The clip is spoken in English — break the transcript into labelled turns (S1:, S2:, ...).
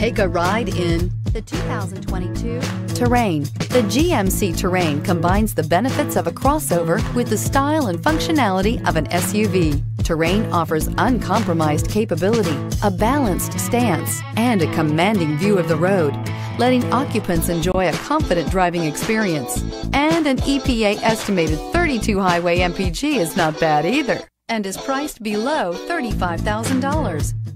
S1: Take a ride in the 2022 Terrain. The GMC Terrain combines the benefits of a crossover with the style and functionality of an SUV. Terrain offers uncompromised capability, a balanced stance, and a commanding view of the road, letting occupants enjoy a confident driving experience. And an EPA estimated 32 highway MPG is not bad either and is priced below $35,000.